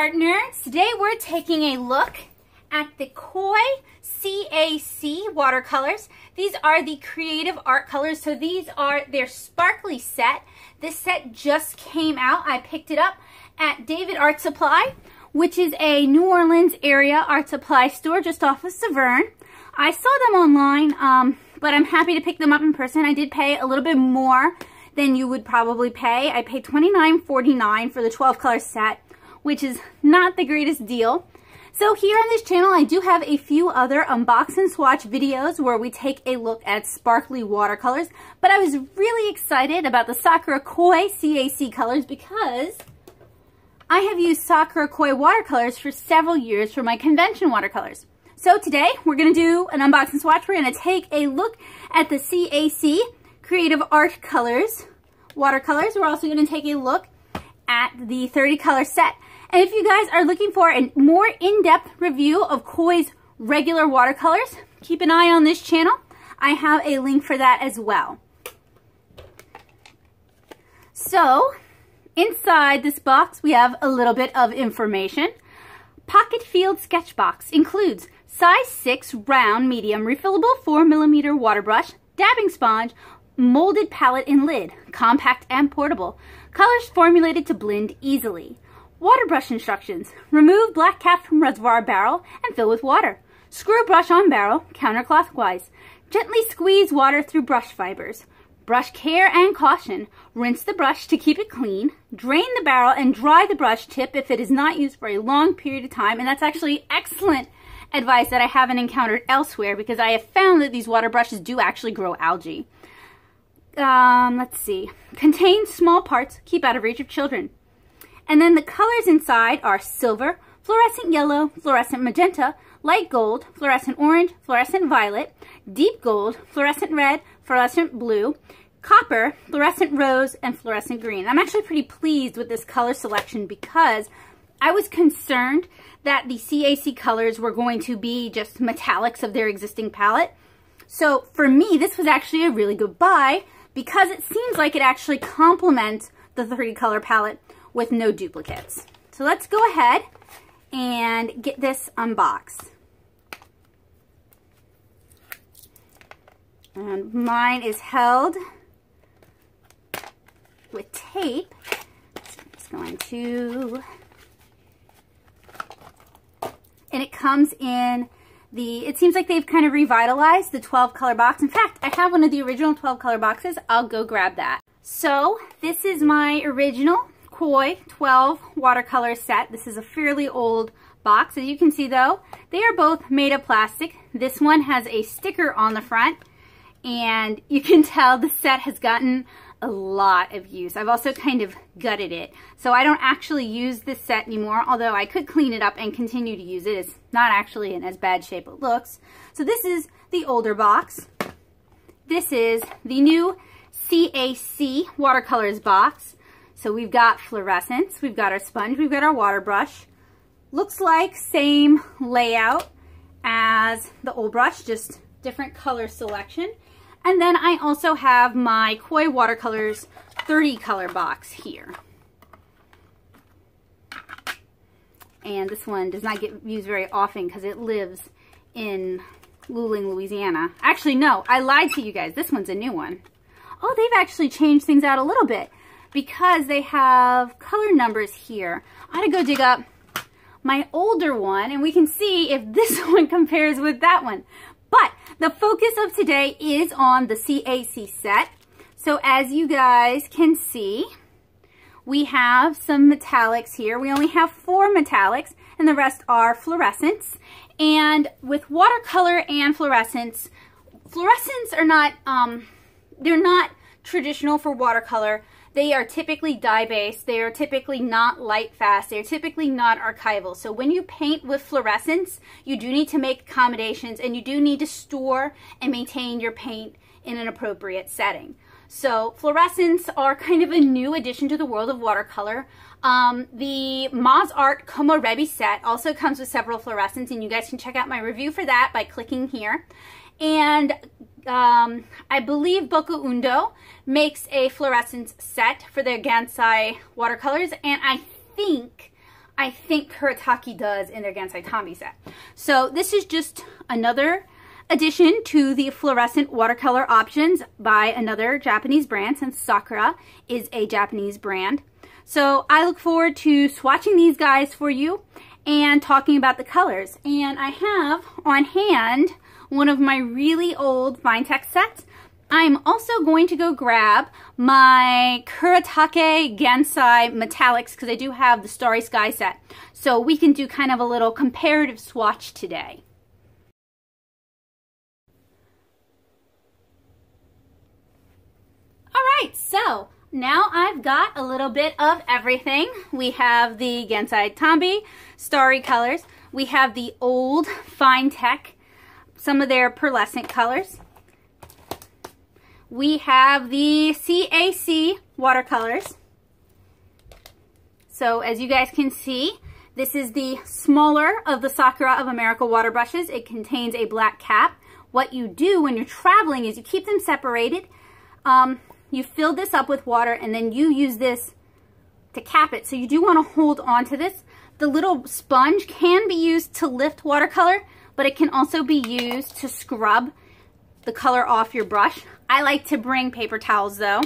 Today we're taking a look at the Koi CAC watercolors. These are the creative art colors. So these are their sparkly set. This set just came out. I picked it up at David Art Supply, which is a New Orleans area art supply store just off of Severn. I saw them online, um, but I'm happy to pick them up in person. I did pay a little bit more than you would probably pay. I paid $29.49 for the 12 color set, which is not the greatest deal. So here on this channel, I do have a few other unbox and swatch videos where we take a look at sparkly watercolors, but I was really excited about the Sakura Koi CAC colors because I have used Sakura Koi watercolors for several years for my convention watercolors. So today we're going to do an unbox and swatch. We're going to take a look at the CAC Creative Art Colors watercolors. We're also going to take a look at the 30 color set. And if you guys are looking for a more in-depth review of Koi's regular watercolors, keep an eye on this channel. I have a link for that as well. So, inside this box, we have a little bit of information. Pocket Field Sketch Box includes size 6 round medium refillable 4mm water brush, dabbing sponge, molded palette and lid, compact and portable, colors formulated to blend easily. Water brush instructions. Remove black cap from reservoir barrel and fill with water. Screw brush on barrel counterclockwise. Gently squeeze water through brush fibers. Brush care and caution. Rinse the brush to keep it clean. Drain the barrel and dry the brush tip if it is not used for a long period of time. And that's actually excellent advice that I haven't encountered elsewhere because I have found that these water brushes do actually grow algae. Um, let's see. Contains small parts. Keep out of reach of children. And then the colors inside are silver, fluorescent yellow, fluorescent magenta, light gold, fluorescent orange, fluorescent violet, deep gold, fluorescent red, fluorescent blue, copper, fluorescent rose, and fluorescent green. I'm actually pretty pleased with this color selection because I was concerned that the CAC colors were going to be just metallics of their existing palette. So for me, this was actually a really good buy because it seems like it actually complements the 30 color palette with no duplicates. So let's go ahead and get this unboxed. And mine is held with tape. So going to, and it comes in the, it seems like they've kind of revitalized the 12 color box. In fact, I have one of the original 12 color boxes. I'll go grab that. So this is my original Koi 12 watercolor set. This is a fairly old box. As you can see though, they are both made of plastic. This one has a sticker on the front and you can tell the set has gotten a lot of use. I've also kind of gutted it. So I don't actually use this set anymore, although I could clean it up and continue to use it. It's not actually in as bad shape it looks. So this is the older box. This is the new CAC watercolors box. So we've got fluorescence, we've got our sponge, we've got our water brush. Looks like same layout as the old brush, just different color selection. And then I also have my Koi Watercolors 30 color box here. And this one does not get used very often because it lives in Luling, Louisiana. Actually, no, I lied to you guys. This one's a new one. Oh, they've actually changed things out a little bit because they have color numbers here. I gotta go dig up my older one and we can see if this one compares with that one. But the focus of today is on the CAC set. So as you guys can see, we have some metallics here. We only have four metallics and the rest are fluorescents. And with watercolor and fluorescents, fluorescents are not, um, they're not traditional for watercolor. They are typically dye-based. They are typically not light fast. They're typically not archival. So when you paint with fluorescents, you do need to make accommodations and you do need to store and maintain your paint in an appropriate setting. So fluorescents are kind of a new addition to the world of watercolor. Um, the Moz Art Como Rebi set also comes with several fluorescents and you guys can check out my review for that by clicking here. And um, I believe Boku Undo makes a fluorescence set for their Gansai watercolors, and I think, I think Kuretake does in their Gansai Tambi set. So this is just another addition to the fluorescent watercolor options by another Japanese brand since Sakura is a Japanese brand. So I look forward to swatching these guys for you and talking about the colors. And I have on hand one of my really old Finetec sets. I'm also going to go grab my Kuretake Gansai Metallics because I do have the Starry Sky set. So we can do kind of a little comparative swatch today. All right, so now I've got a little bit of everything. We have the Gansai Tambi Starry colors. We have the old Finetec, some of their pearlescent colors. We have the CAC watercolors. So as you guys can see, this is the smaller of the Sakura of America water brushes. It contains a black cap. What you do when you're traveling is you keep them separated. Um, you fill this up with water and then you use this to cap it. So you do want to hold on to this. The little sponge can be used to lift watercolor, but it can also be used to scrub the color off your brush. I like to bring paper towels though.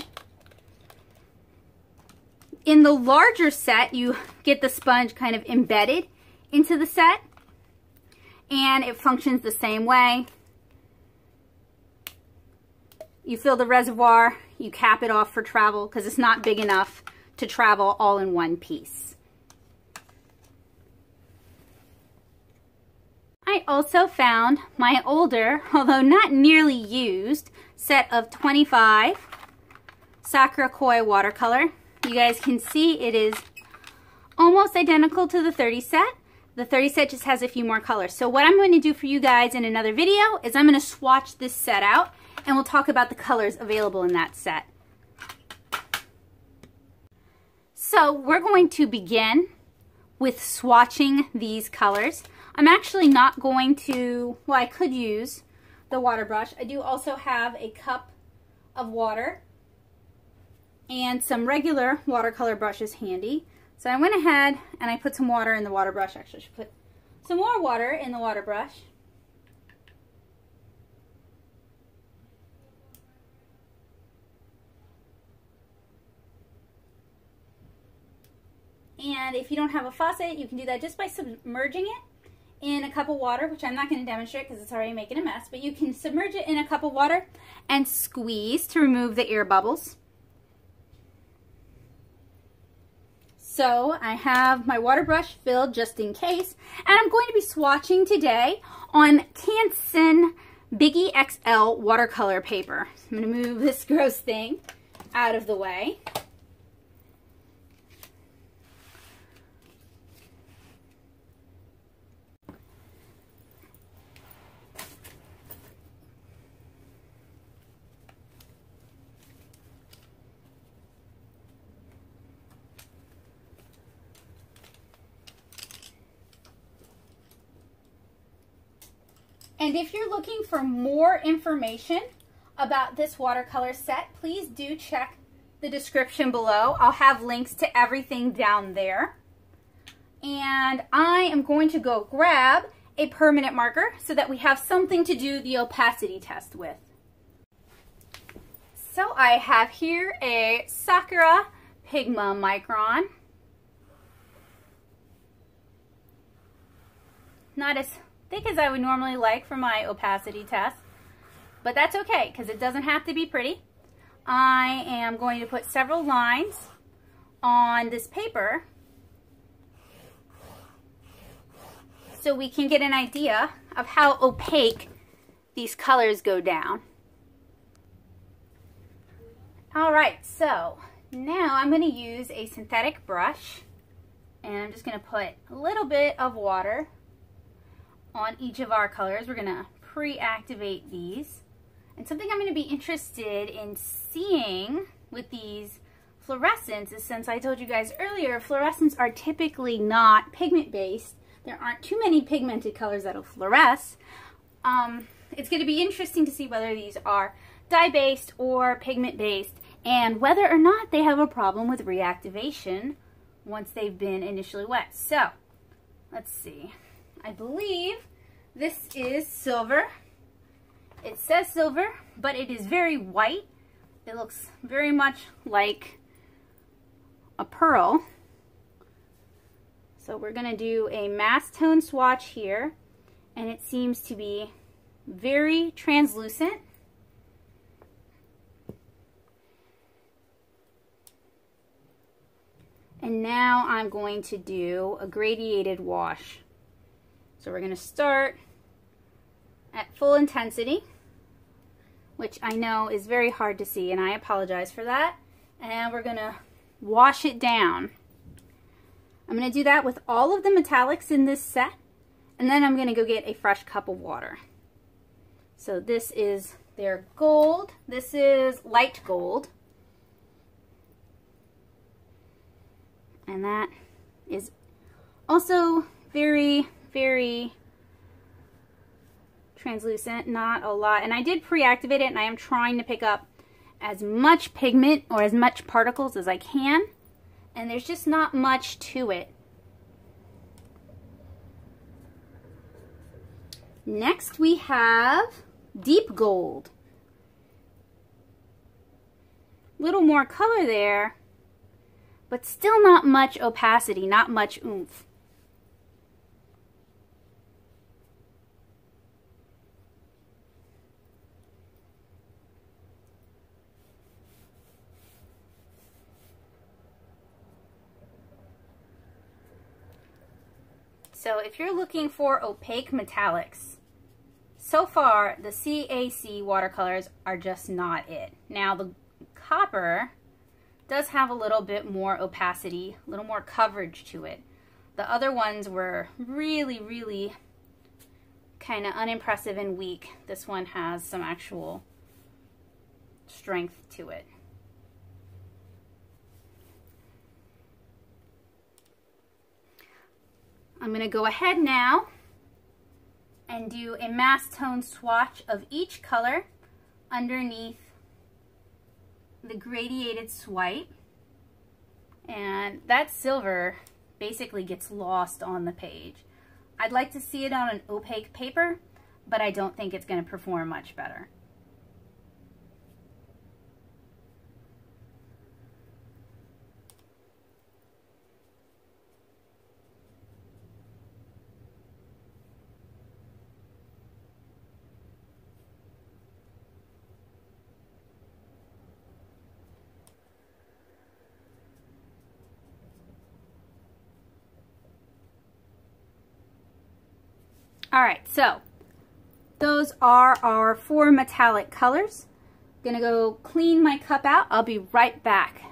In the larger set, you get the sponge kind of embedded into the set and it functions the same way. You fill the reservoir, you cap it off for travel because it's not big enough to travel all in one piece. I also found my older, although not nearly used, set of 25 Sakura Koi watercolor. You guys can see it is almost identical to the 30 set. The 30 set just has a few more colors. So what I'm going to do for you guys in another video is I'm going to swatch this set out and we'll talk about the colors available in that set. So we're going to begin with swatching these colors. I'm actually not going to, well I could use the water brush. I do also have a cup of water and some regular watercolor brushes handy. So I went ahead and I put some water in the water brush. Actually, I should put some more water in the water brush. And if you don't have a faucet, you can do that just by submerging it in a cup of water, which I'm not going to demonstrate because it's already making a mess, but you can submerge it in a cup of water and squeeze to remove the air bubbles. So I have my water brush filled just in case, and I'm going to be swatching today on Canson Biggie XL watercolor paper. I'm going to move this gross thing out of the way. And if you're looking for more information about this watercolor set, please do check the description below. I'll have links to everything down there. And I am going to go grab a permanent marker so that we have something to do the opacity test with. So I have here a Sakura Pigma Micron. Not as thick as I would normally like for my opacity test. But that's okay because it doesn't have to be pretty. I am going to put several lines on this paper so we can get an idea of how opaque these colors go down. All right, so now I'm going to use a synthetic brush and I'm just going to put a little bit of water on each of our colors. We're to pre-activate these. And something I'm to be interested in seeing with these fluorescents is since I told you guys earlier, fluorescents are typically not pigment-based. There aren't too many pigmented colors that'll fluoresce. Um, it's to be interesting to see whether these are dye-based or pigment-based and whether or not they have a problem with reactivation once they've been initially wet. So, let's see. I believe this is silver. It says silver, but it is very white. It looks very much like a pearl. So we're going to do a mass tone swatch here, and it seems to be very translucent. And now I'm going to do a gradiated wash. So we're going to start at full intensity, which I know is very hard to see, and I apologize for that. And we're going to wash it down. I'm going to do that with all of the metallics in this set, and then I'm going to go get a fresh cup of water. So this is their gold. This is light gold. and that is also very, very translucent, not a lot. And I did pre-activate it and I am trying to pick up as much pigment or as much particles as I can. And there's just not much to it. Next we have deep gold. Little more color there, but still not much opacity, not much oomph. So if you're looking for opaque metallics, so far the CAC watercolors are just not it. Now the copper does have a little bit more opacity, a little more coverage to it. The other ones were really, really kind of unimpressive and weak. This one has some actual strength to it. I'm going to go ahead now and do a mass tone swatch of each color underneath the gradiated swipe. And that silver basically gets lost on the page. I'd like to see it on an opaque paper, but I don't think it's going to perform much better. All right, so those are our four metallic colors. Gonna go clean my cup out. I'll be right back.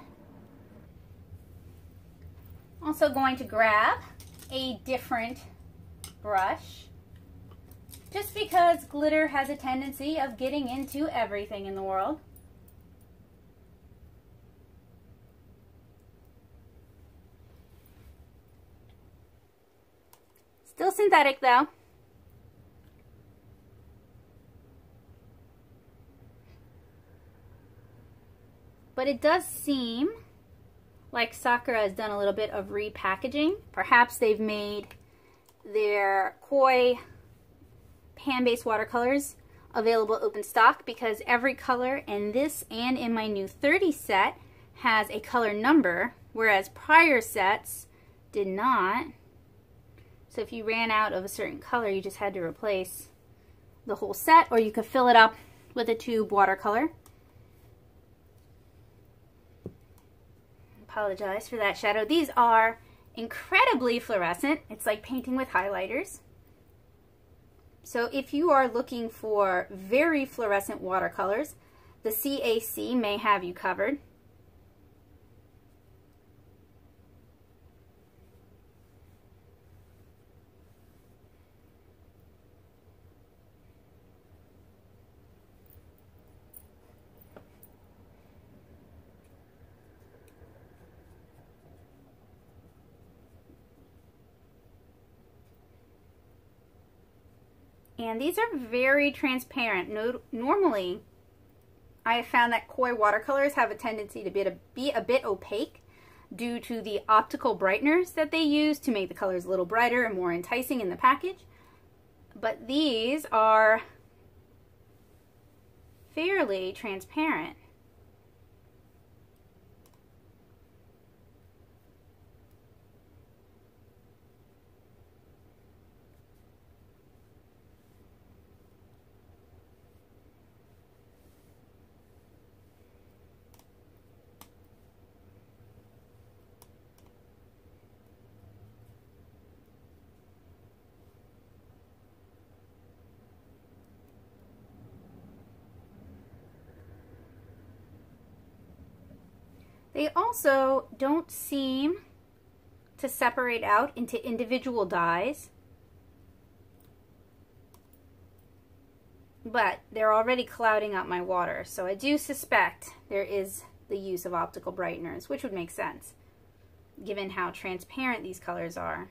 Also going to grab a different brush just because glitter has a tendency of getting into everything in the world. Still synthetic though. But it does seem like Sakura has done a little bit of repackaging. Perhaps they've made their koi pan-based watercolors available open stock because every color in this and in my new 30 set has a color number, whereas prior sets did not. So if you ran out of a certain color, you just had to replace the whole set, or you could fill it up with a tube watercolor. Apologize for that shadow. These are incredibly fluorescent. It's like painting with highlighters. So if you are looking for very fluorescent watercolors, the CAC may have you covered. And these are very transparent. No, normally, I have found that koi watercolors have a tendency to be a, be a bit opaque. due to the optical brighteners that they use to make the colors a little brighter and more enticing in the package. But these are fairly transparent. They also don't seem to separate out into individual dyes, but they're already clouding up my water. So I do suspect there is the use of optical brighteners, which would make sense given how transparent these colors are.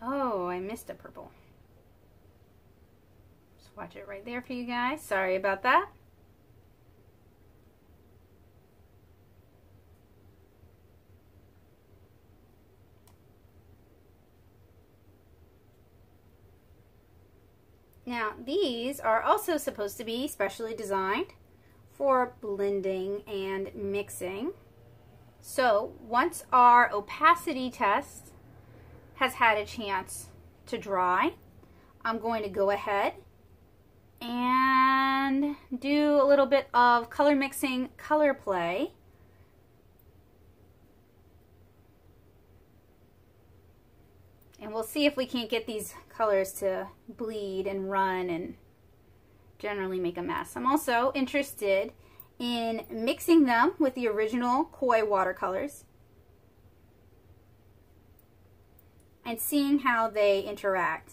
Oh, I missed a purple. Just watch it right there for you guys. Sorry about that. Now, these are also supposed to be specially designed for blending and mixing. So, once our opacity test has had a chance to dry, I'm going to go ahead and do a little bit of color mixing, color play. And we'll see if we can't get these colors to bleed and run and generally make a mess. I'm also interested in mixing them with the original Koi watercolors and seeing how they interact.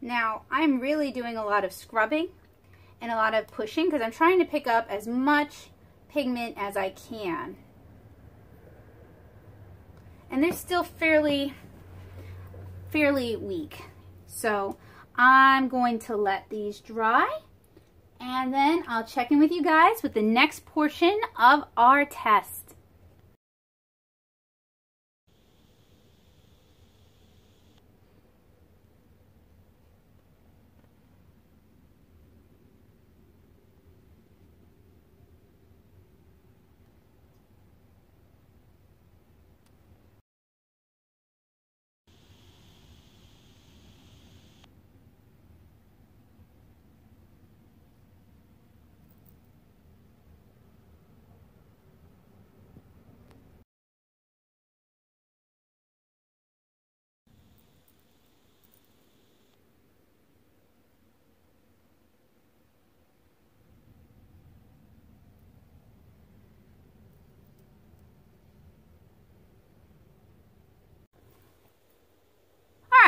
Now, I'm really doing a lot of scrubbing and a lot of pushing because I'm trying to pick up as much pigment as I can. And they're still fairly, fairly weak. So I'm going to let these dry and then I'll check in with you guys with the next portion of our test.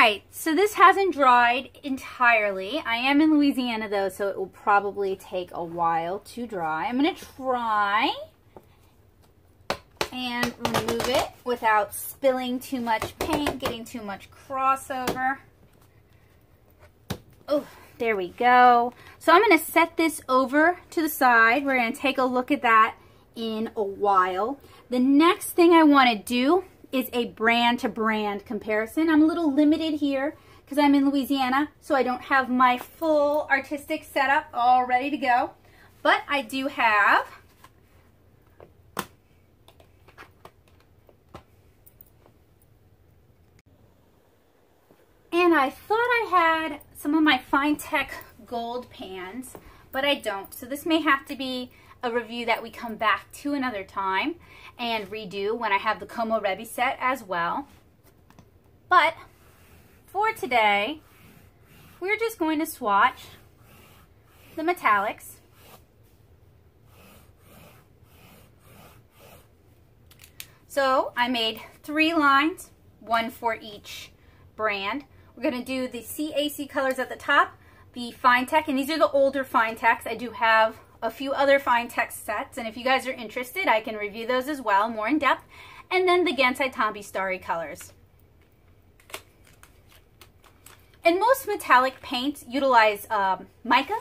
Right, so this hasn't dried entirely. I am in Louisiana though, so it will probably take a while to dry. I'm to try and remove it without spilling too much paint, getting too much crossover. Oh, there we go. So I'm to set this over to the side. We're to take a look at that in a while. The next thing I want to do is a brand to brand comparison. I'm a little limited here because I'm in Louisiana, so I don't have my full artistic setup all ready to go. But I do have And I thought I had some of my Finetec gold pans, but I don't. So this may have to be a review that we come back to another time and redo when I have the Como Rebi set as well. But for today, we're just going to swatch the metallics. So I made three lines, one for each brand. We're going to do the CAC colors at the top, the Finetec, and these are the older Finetecs. I do have a few other Finetec sets, and if you guys are interested, I can review those as well, more in depth. And then the Gansai Tambi Starry colors. And most metallic paints utilize um, mica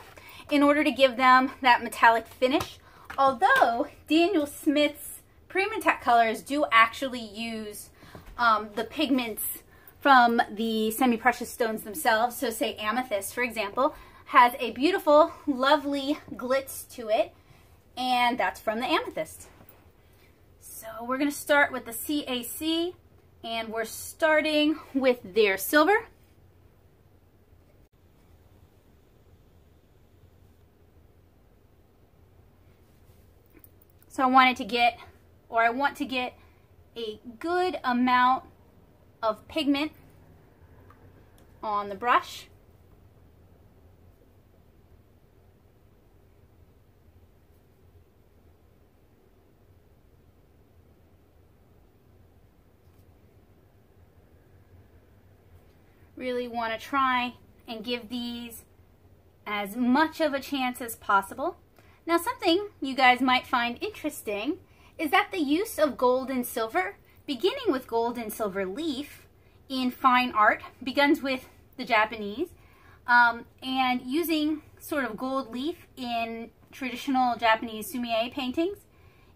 in order to give them that metallic finish. Although Daniel Smith's PrimaTek colors do actually use um, the pigments from the semi-precious stones themselves. So say amethyst, for example, has a beautiful, lovely glitz to it, and that's from the amethyst. So we're to start with the CAC, and we're starting with their silver. So I wanted to get, or I want to get a good amount of pigment on the brush. Really want to try and give these as much of a chance as possible. Now something you guys might find interesting is that the use of gold and silver beginning with gold and silver leaf in fine art, begins with the Japanese, um, and using sort of gold leaf in traditional Japanese sumi-e paintings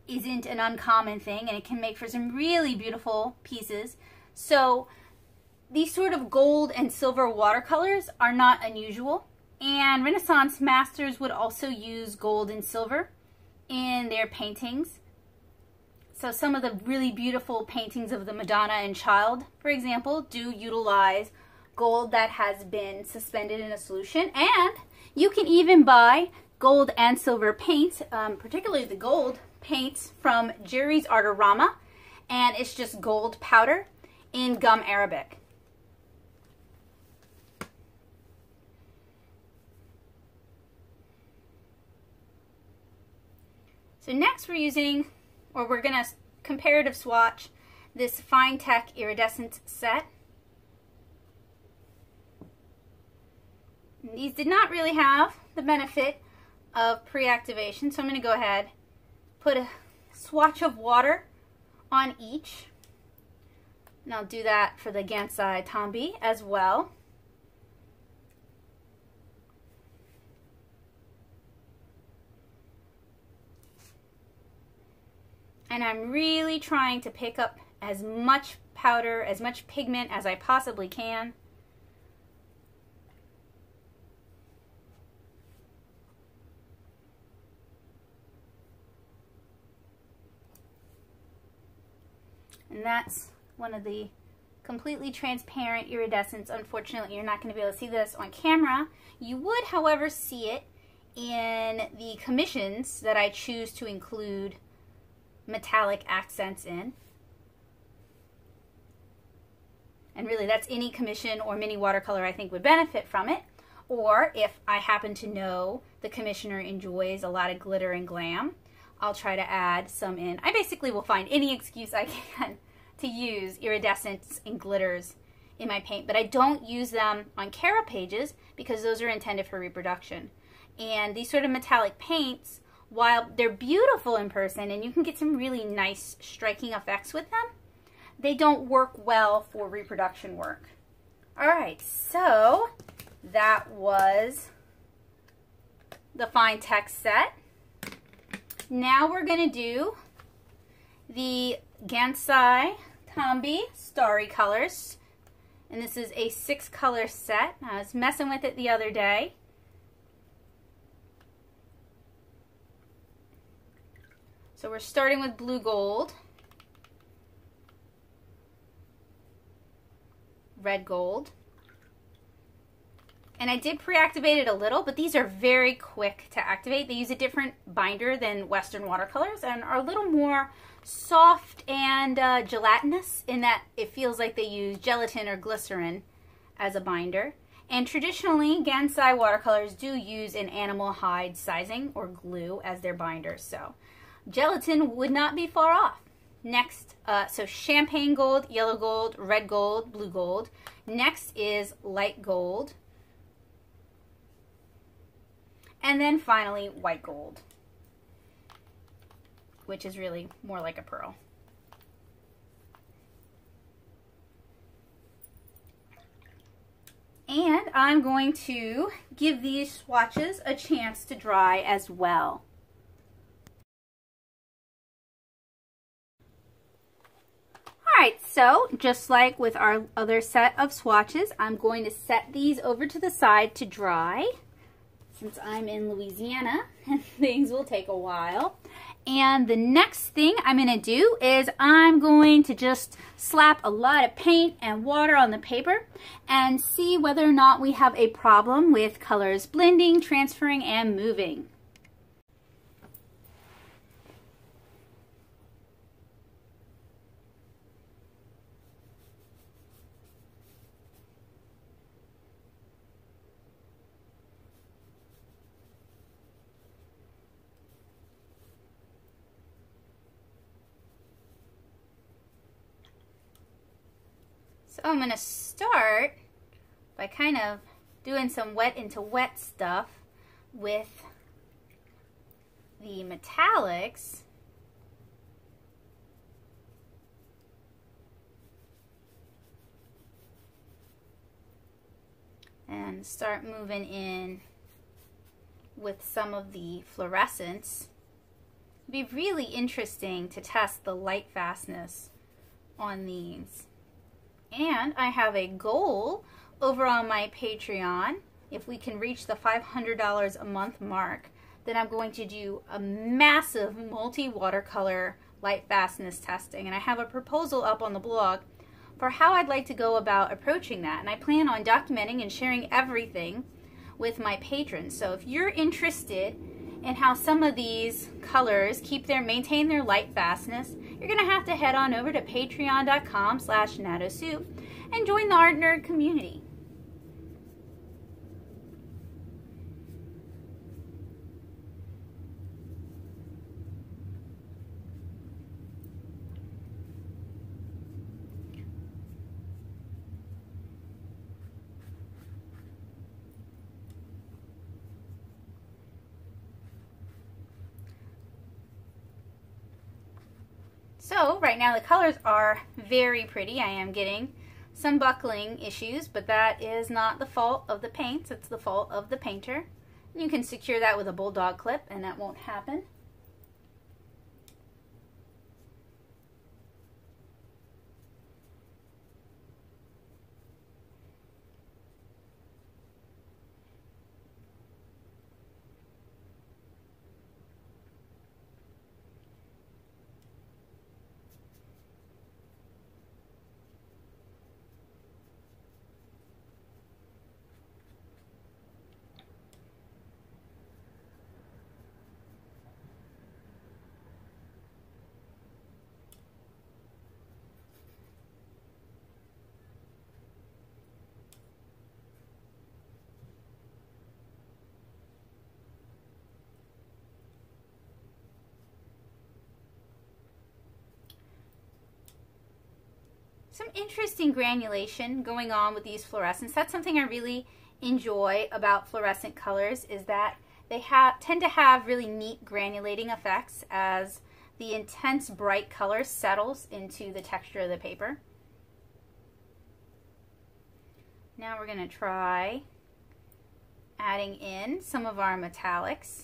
isn't an uncommon thing, and it can make for some really beautiful pieces. So these sort of gold and silver watercolors are not unusual, and Renaissance masters would also use gold and silver in their paintings. So some of the really beautiful paintings of the Madonna and Child, for example, do utilize gold that has been suspended in a solution. And you can even buy gold and silver paint, um, particularly the gold paints from Jerry's Artorama. And it's just gold powder in gum arabic. So next we're using or we're going to comparative swatch this Finetec Iridescence set. These did not really have the benefit of pre-activation, so I'm going to go ahead, put a swatch of water on each. And I'll do that for the Gansai Tambi as well. And I'm really trying to pick up as much powder, as much pigment as I possibly can. And that's one of the completely transparent iridescence. Unfortunately, you're not going to be able to see this on camera. You would, however, see it in the commissions that I choose to include metallic accents in. And really that's any commission or mini watercolor I think would benefit from it. Or if I happen to know the commissioner enjoys a lot of glitter and glam, I'll try to add some in. I basically will find any excuse I can to use iridescence and glitters in my paint, but I don't use them on Cara pages because those are intended for reproduction. And these sort of metallic paints while they're beautiful in person and you can get some really nice striking effects with them, they don't work well for reproduction work. All right, so that was the Finetec set. Now we're going to do the Gansai Tambi Starry Colors. And this is a six color set. I was messing with it the other day. So we're starting with blue gold, red gold, and I did pre-activate it a little, but these are very quick to activate. They use a different binder than Western watercolors and are a little more soft and uh, gelatinous in that it feels like they use gelatin or glycerin as a binder. And traditionally, Gansai watercolors do use an animal hide sizing or glue as their binder, so gelatin would not be far off. Next, uh, so champagne gold, yellow gold, red gold, blue gold. Next is light gold, and then finally, white gold, which is really more like a pearl. And I'm going to give these swatches a chance to dry as well. Alright, so just like with our other set of swatches, I'm going to set these over to the side to dry since I'm in Louisiana and things will take a while. And the next thing I'm going to do is I'm going to just slap a lot of paint and water on the paper and see whether or not we have a problem with colors blending, transferring, and moving. Oh, I'm going to start by kind of doing some wet into wet stuff with the metallics. And start moving in with some of the fluorescence. It'd be really interesting to test the light fastness on these. And I have a goal over on my Patreon. If we can reach the $500 a month mark, then I'm going to do a massive multi-watercolor light fastness testing. And I have a proposal up on the blog for how I'd like to go about approaching that. And I plan on documenting and sharing everything with my patrons. So if you're interested in how some of these colors keep their maintain their light fastness, you're going to have to head on over to patreon.com slash nattosoup and join the Art Nerd community. So right now the colors are very pretty. I am getting some buckling issues, but that is not the fault of the paints. It's the fault of the painter. You can secure that with a bulldog clip and that won't happen. Some interesting granulation going on with these fluorescents. That's something I really enjoy about fluorescent colors is that they have tend to have really neat granulating effects as the intense bright color settles into the texture of the paper. Now we're going to try adding in some of our metallics.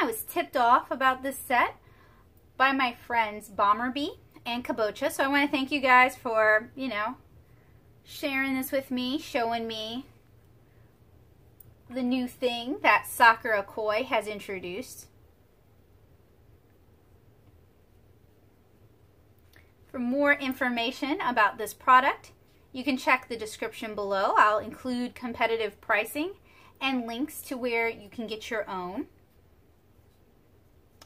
I was tipped off about this set by my friends Bomber Bee and Kabocha. So I want to thank you guys for, you know, sharing this with me, showing me the new thing that Sakura Koi has introduced. For more information about this product, you can check the description below. I'll include competitive pricing and links to where you can get your own.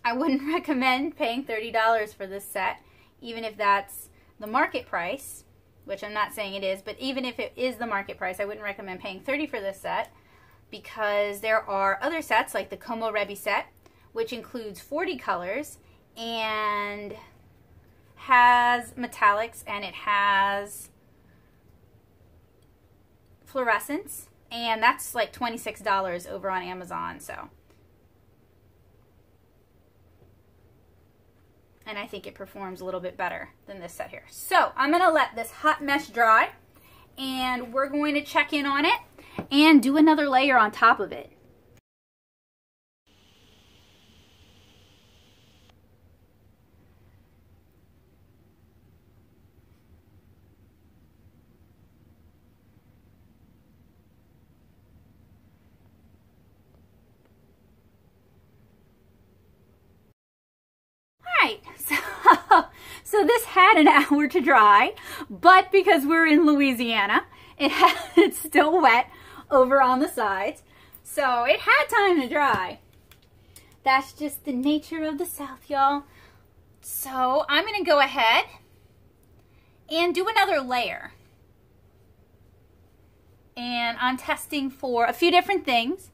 I wouldn't recommend paying $30 for this set, even if that's the market price, which I'm not saying it is, but even if it is the market price, I wouldn't recommend paying 30 for this set because there are other sets like the Como Rebi set, which includes 40 colors and has metallics and it has fluorescence and that's like $26 over on Amazon so and I think it performs a little bit better than this set here so I'm gonna let this hot mesh dry and we're going to check in on it and do another layer on top of it. Alright, so, so this had an hour to dry, but because we're in Louisiana, it had, it's still wet, over on the sides. So it had time to dry. That's just the nature of the South, y'all. So I'm going to go ahead and do another layer. And I'm testing for a few different things.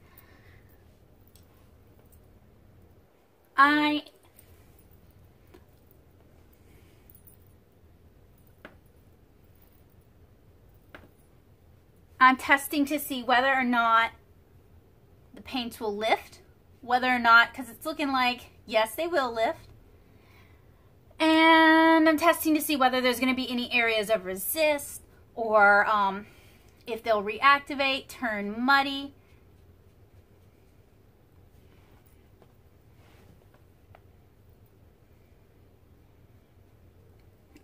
I I'm testing to see whether or not the paints will lift, whether or not, because it's looking like, yes, they will lift. And I'm testing to see whether there's going to be any areas of resist or um, if they'll reactivate, turn muddy.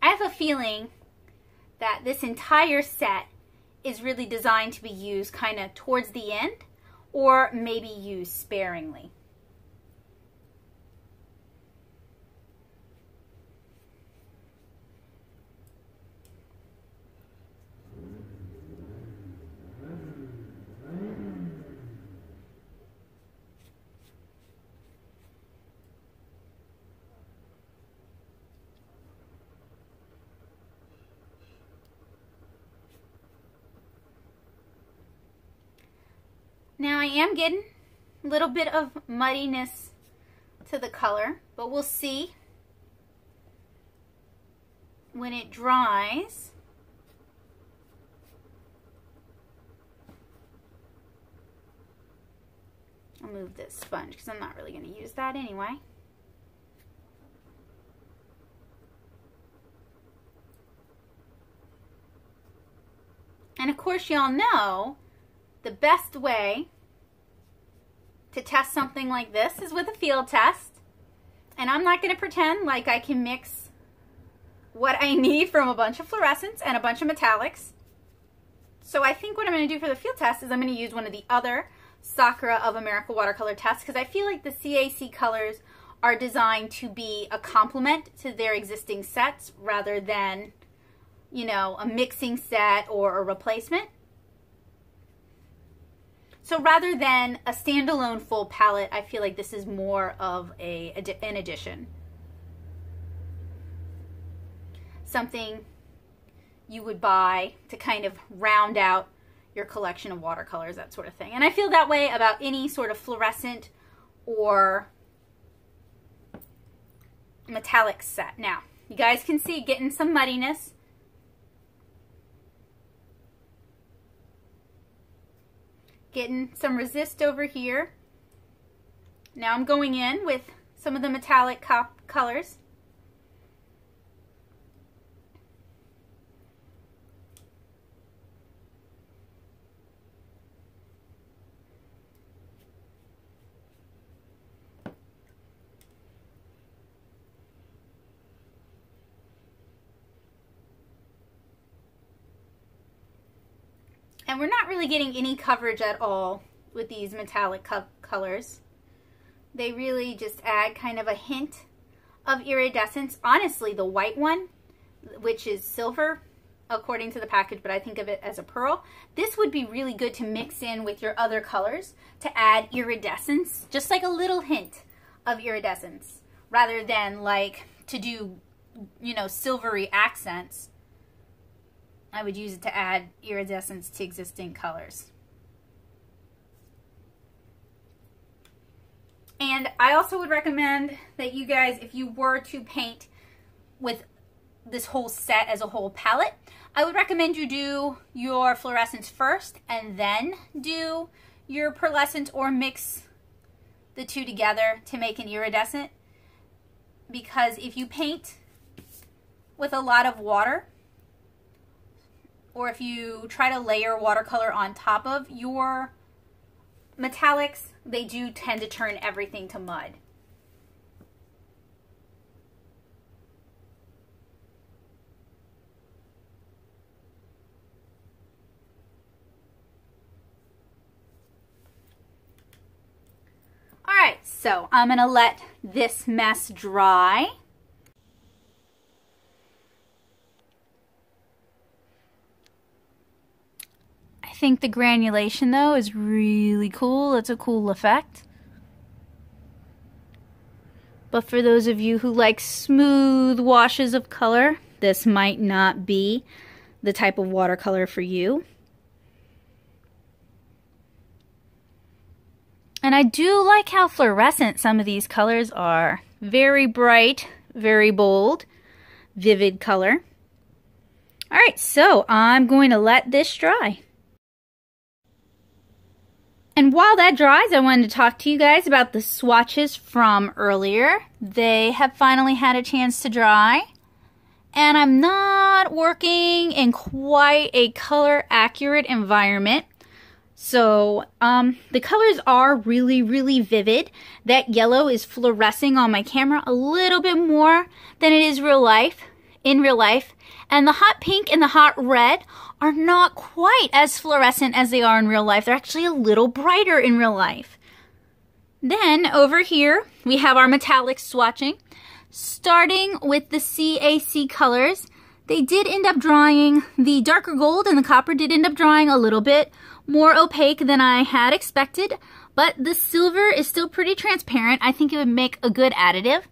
I have a feeling that this entire set is really designed to be used kind of towards the end or maybe used sparingly. I am getting a little bit of muddiness to the color, but we'll see when it dries. I'll move this sponge because I'm not really going to use that anyway. And of course y'all know the best way to test something like this is with a field test. And I'm not going to pretend like I can mix what I need from a bunch of fluorescents and a bunch of metallics. So I think what I'm going to do for the field test is I'm going to use one of the other Sakura of America watercolor tests because I feel like the CAC colors are designed to be a complement to their existing sets rather than, you know, a mixing set or a replacement. So rather than a standalone full palette, I feel like this is more of a an addition. Something you would buy to kind of round out your collection of watercolors, that sort of thing. And I feel that way about any sort of fluorescent or metallic set. Now, you guys can see getting some muddiness. Getting some resist over here. Now I'm going in with some of the metallic colors. And we're not really getting any coverage at all with these metallic co colors. They really just add kind of a hint of iridescence. Honestly, the white one, which is silver, according to the package, but I think of it as a pearl. This would be really good to mix in with your other colors to add iridescence, just like a little hint of iridescence, rather than like to do, you know, silvery accents. I would use it to add iridescence to existing colors. And I also would recommend that you guys, if you were to paint with this whole set as a whole palette, I would recommend you do your fluorescence first and then do your pearlescent or mix the two together to make an iridescent. Because if you paint with a lot of water, or if you try to layer watercolor on top of your metallics, they do tend to turn everything to mud. All right, so I'm gonna let this mess dry. Think the granulation though is really cool. It's a cool effect. But for those of you who like smooth washes of color, this might not be the type of watercolor for you. And I do like how fluorescent some of these colors are. Very bright, very bold, vivid color. All right, so I'm going to let this dry. And while that dries, I wanted to talk to you guys about the swatches from earlier. They have finally had a chance to dry. And I'm not working in quite a color accurate environment. So um, the colors are really, really vivid. That yellow is fluorescing on my camera a little bit more than it is real life, in real life. And the hot pink and the hot red are not quite as fluorescent as they are in real life. They're actually a little brighter in real life. Then over here, we have our metallic swatching. Starting with the CAC colors, they did end up drawing the darker gold and the copper did end up drawing a little bit more opaque than I had expected, but the silver is still pretty transparent. I think it would make a good additive.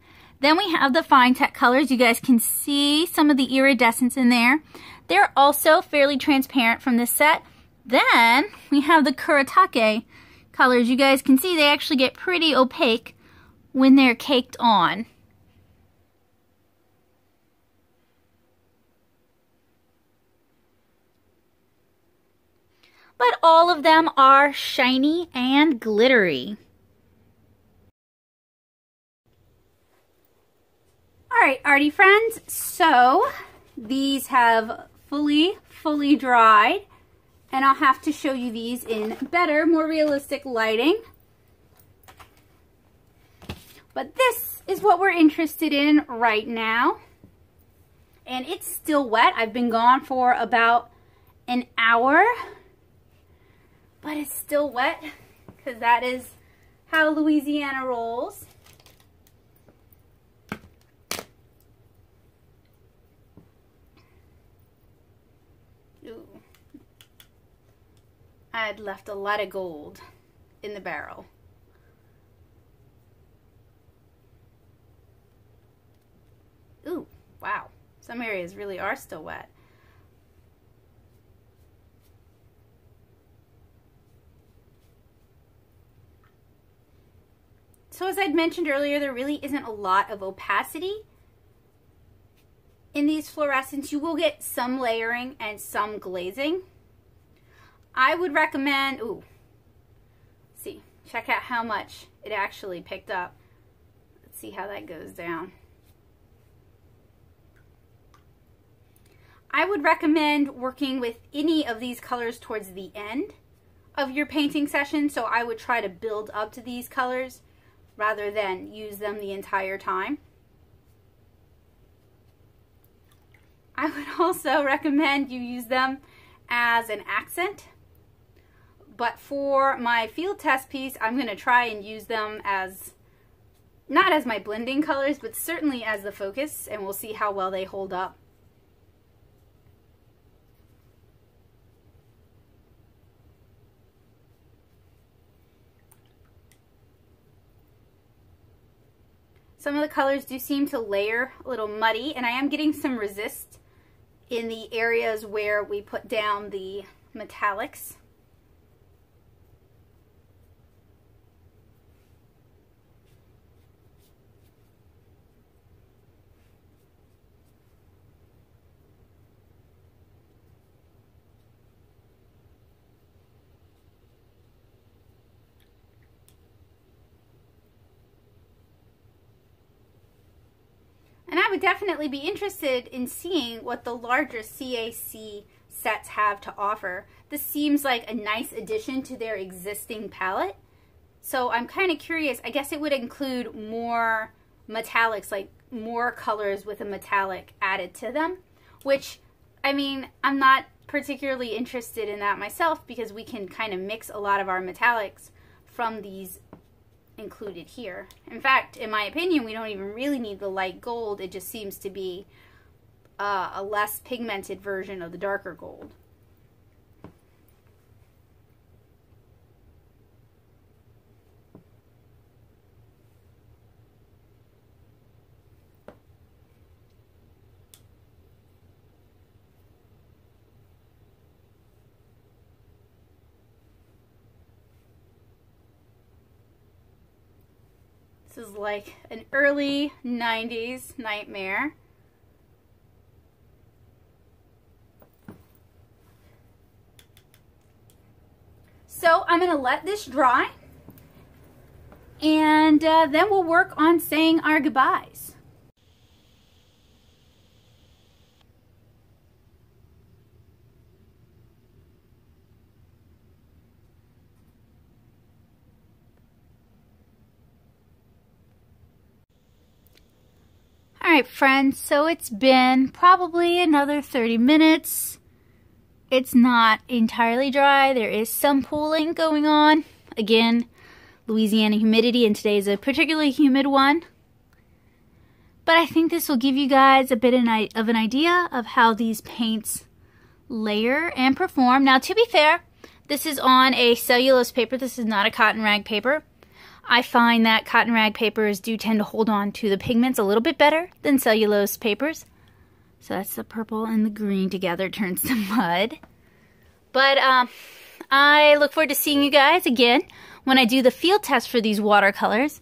Then we have the Finetec colors. You guys can see some of the iridescence in there. They're also fairly transparent from this set. Then we have the Kuretake colors. You guys can see they actually get pretty opaque when they're caked on. But all of them are shiny and glittery. All right, arty friends, so these have fully, fully dried, and I'll have to show you these in better, more realistic lighting. But this is what we're interested in right now. And it's still wet. I've been gone for about an hour, but it's still wet because that is how Louisiana rolls. I had left a lot of gold in the barrel. Ooh, wow. Some areas really are still wet. So as I'd mentioned earlier, there really isn't a lot of opacity in these fluorescents. You will get some layering and some glazing. I would recommend, ooh, see, check out how much it actually picked up. Let's see how that goes down. I would recommend working with any of these colors towards the end of your painting session. So I would try to build up to these colors rather than use them the entire time. I would also recommend you use them as an accent but for my field test piece, I'm going to try and use them as, not as my blending colors, but certainly as the focus, and we'll see how well they hold up. Some of the colors do seem to layer a little muddy, and I am getting some resist in the areas where we put down the metallics. I would definitely be interested in seeing what the larger CAC sets have to offer. This seems like a nice addition to their existing palette. So I'm kind of curious. I guess it would include more metallics, like more colors with a metallic added to them, which, I mean, I'm not particularly interested in that myself because we can kind of mix a lot of our metallics from these included here. In fact, in my opinion, we don't even really need the light gold. It just seems to be uh, a less pigmented version of the darker gold. This is like an early 90s nightmare. So I'm going to let this dry and uh, then we'll work on saying our goodbyes. Friends, so it's been probably another 30 minutes. It's not entirely dry. There is some pooling going on. Again, Louisiana humidity and today is a particularly humid one. But I think this will give you guys a bit of an idea of how these paints layer and perform. Now to be fair, this is on a cellulose paper. This is not a cotton rag paper. I find that cotton rag papers do tend to hold on to the pigments a little bit better than cellulose papers. So that's the purple and the green together turns to mud. But um, I look forward to seeing you guys again when I do the field test for these watercolors.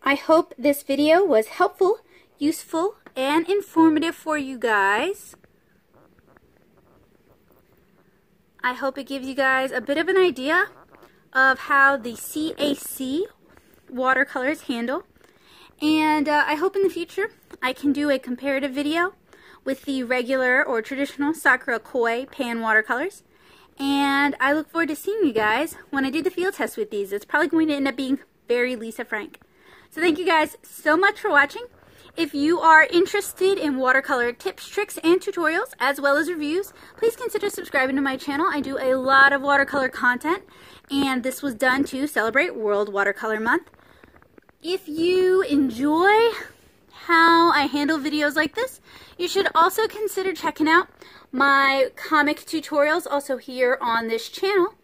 I hope this video was helpful, useful, and informative for you guys. I hope it gives you guys a bit of an idea of how the CAC watercolors handle. And uh, I hope in the future I can do a comparative video with the regular or traditional Sakura Koi pan watercolors. And I look forward to seeing you guys when I do the field test with these. It's probably going to end up being very Lisa Frank. So thank you guys so much for watching. If you are interested in watercolor tips, tricks, and tutorials, as well as reviews, please consider subscribing to my channel. I do a lot of watercolor content, and this was done to celebrate World Watercolor Month. If you enjoy how I handle videos like this, you should also consider checking out my comic tutorials also here on this channel.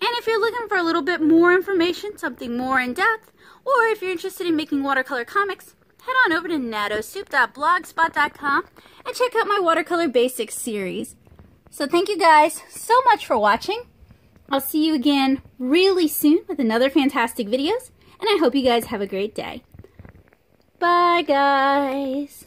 And if you're looking for a little bit more information, something more in depth, or if you're interested in making watercolor comics, head on over to nattosoup.blogspot.com and check out my Watercolor Basics series. So thank you guys so much for watching. I'll see you again really soon with another fantastic videos, and I hope you guys have a great day. Bye, guys.